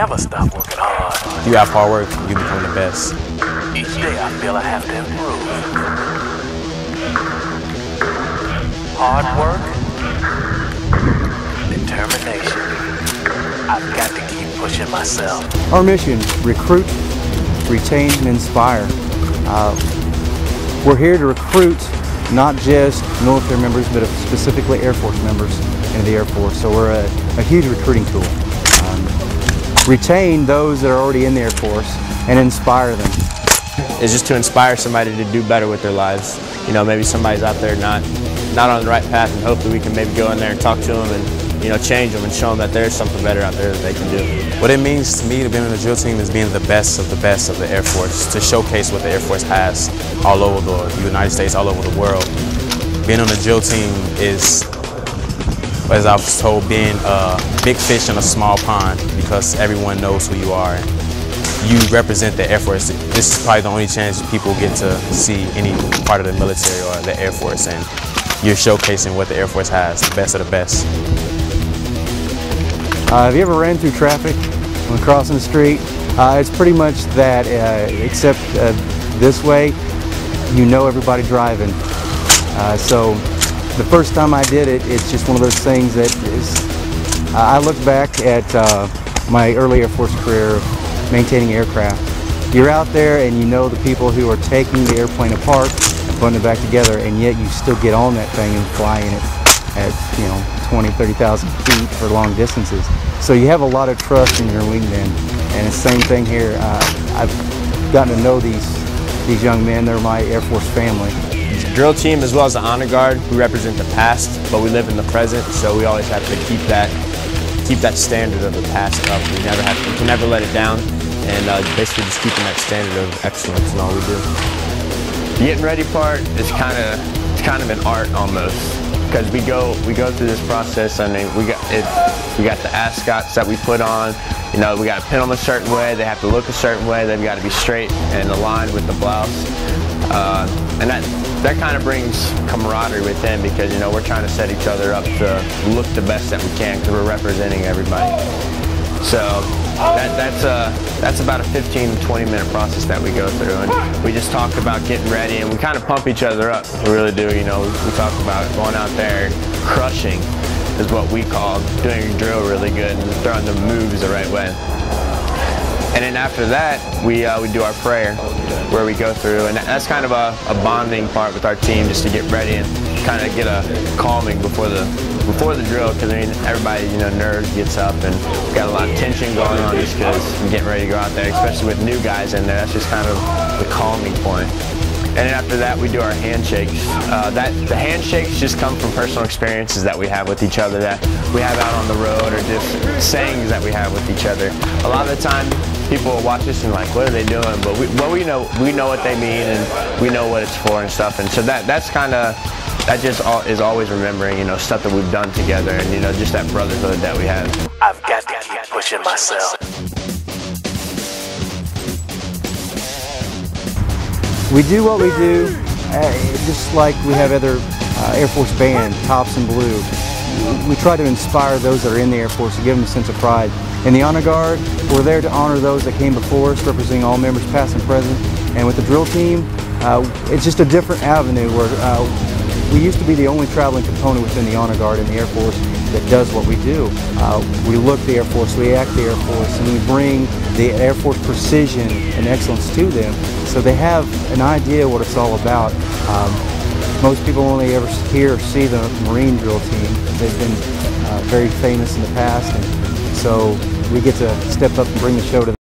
Never stop working hard. If you have hard work, you become the best. Each day I feel I have to improve. Hard work, determination. I've got to keep pushing myself. Our mission, recruit, retain, and inspire. Uh, we're here to recruit not just military members, but specifically Air Force members into the Air Force. So we're a, a huge recruiting tool. Retain those that are already in the Air Force and inspire them. It's just to inspire somebody to do better with their lives. You know, maybe somebody's out there not not on the right path, and hopefully we can maybe go in there and talk to them and you know change them and show them that there's something better out there that they can do. What it means to me to be on the drill team is being the best of the best of the Air Force, to showcase what the Air Force has all over the United States, all over the world. Being on the drill team is, as I was told, being a big fish in a small pond because everyone knows who you are. You represent the Air Force. This is probably the only chance people get to see any part of the military or the Air Force, and you're showcasing what the Air Force has, the best of the best. Uh, have you ever ran through traffic when crossing the street? Uh, it's pretty much that, uh, except uh, this way, you know everybody driving. Uh, so the first time I did it, it's just one of those things that is, I look back at uh, my early Air Force career of maintaining aircraft. You're out there and you know the people who are taking the airplane apart and putting it back together, and yet you still get on that thing and fly in it at, you know, 20, 30,000 feet for long distances. So you have a lot of trust in your wingman. And the same thing here. Uh, I've gotten to know these, these young men. They're my Air Force family. Drill team as well as the honor guard, we represent the past, but we live in the present, so we always have to keep that keep that standard of the past up. We never have we can never let it down, and uh, basically just keeping that standard of excellence in all we do. The getting ready part is kind of it's kind of an art almost because we go we go through this process. I mean, we got it. We got the ascots that we put on. You know, we got to pin them a certain way. They have to look a certain way. They've got to be straight and aligned with the blouse. Uh, and that that kind of brings camaraderie with them because you know we're trying to set each other up to look the best that we can because we're representing everybody. So that, that's a that's about a 15 to 20 minute process that we go through, and we just talk about getting ready, and we kind of pump each other up. We really do. You know, we, talk about going out there, crushing, is what we call doing your drill really good and throwing the moves the right way. And then after that, we, uh, we do our prayer where we go through, and that's kind of a, a bonding part with our team just to get ready and kind of get a calming before the before the drill because I mean everybody you know nerves gets up and got a lot of tension going on just because we're getting ready to go out there, especially with new guys in there. That's just kind of the calming point. And then after that, we do our handshakes. Uh, that the handshakes just come from personal experiences that we have with each other, that we have out on the road, or just sayings that we have with each other. A lot of the time, people will watch us and like, what are they doing? But we, well, we know we know what they mean, and we know what it's for and stuff. And so that that's kind of that just all, is always remembering, you know, stuff that we've done together, and you know, just that brotherhood that we have. I've got to keep pushing myself. We do what we do, uh, just like we have other uh, Air Force band, Tops in Blue. We try to inspire those that are in the Air Force to give them a sense of pride. In the Honor Guard, we're there to honor those that came before us, representing all members past and present. And with the drill team, uh, it's just a different avenue where uh, we used to be the only traveling component within the Honor Guard in the Air Force that does what we do. Uh, we look the Air Force, we act the Air Force, and we bring the Air Force precision and excellence to them so they have an idea what it's all about. Um, most people only ever hear or see the Marine drill team. They've been uh, very famous in the past, and so we get to step up and bring the show to